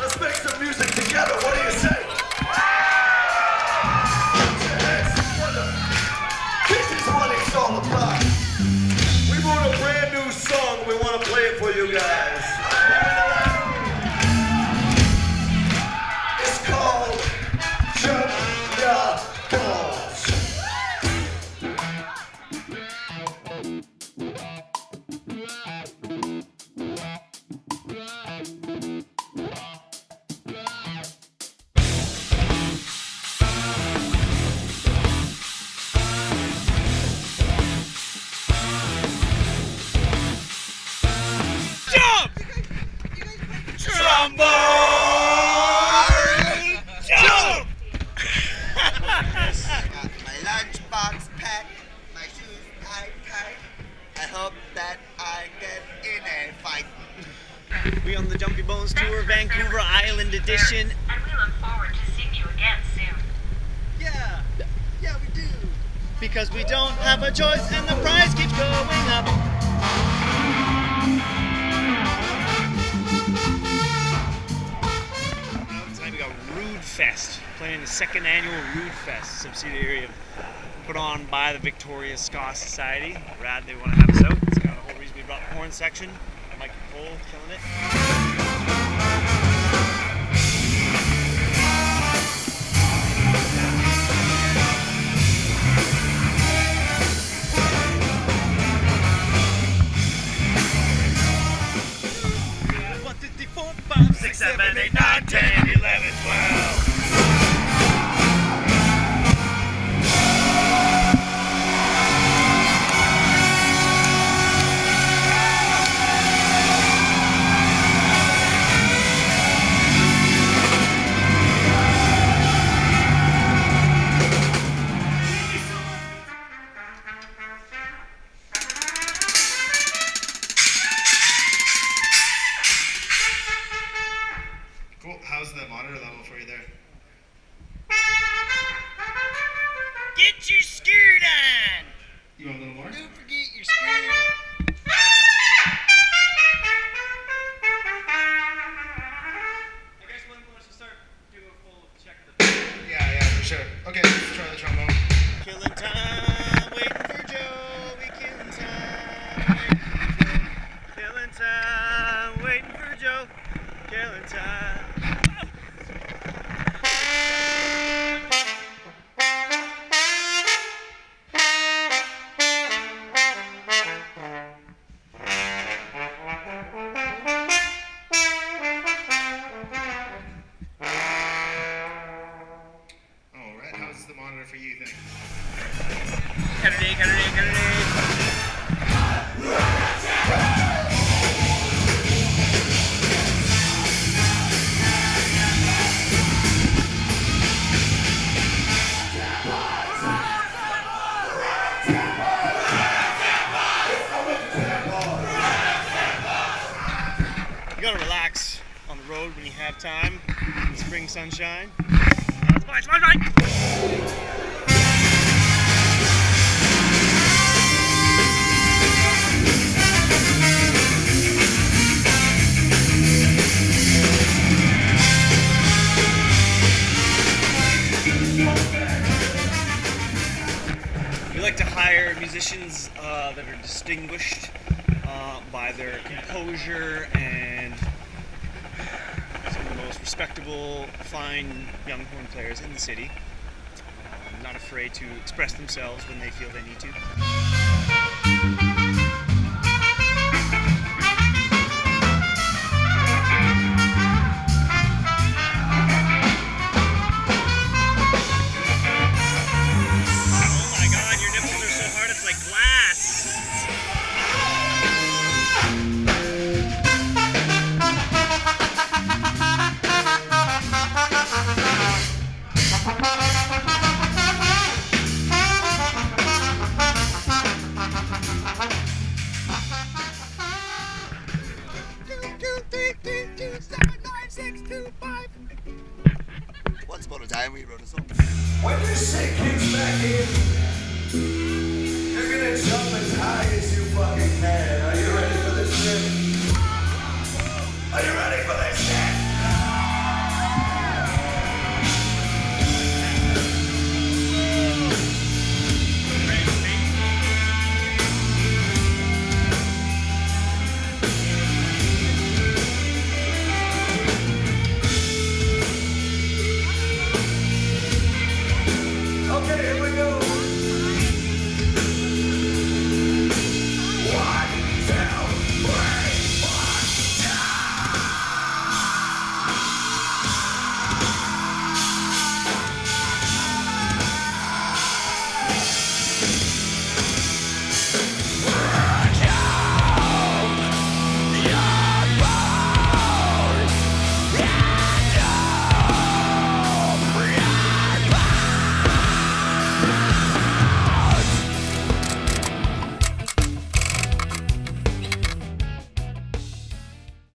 Let's make some music together. What do you say? It's all. We wrote a brand new song. We want to play it for you guys. I get in a fight. We on the Jump Ya Bones Tour, Vancouver Island edition. And we look forward to seeing you again soon. Yeah, yeah we do. Because we don't have a choice and the price keeps going up. Tonight we got Rude Fest, playing the second annual Rude Fest, subsidiary of put on by the Victoria Ska Society. Rad, they want to have us out. The horn section. Mike Cole killing it. How's the monitor level for you there? Get your skirt on! Gotta relax on the road when you have time. Spring sunshine. That's fine, fine, fine. We like to hire musicians uh, that are distinguished uh, by their composure and some of the most respectable, fine young horn players in the city. Um, not afraid to express themselves when they feel they need to.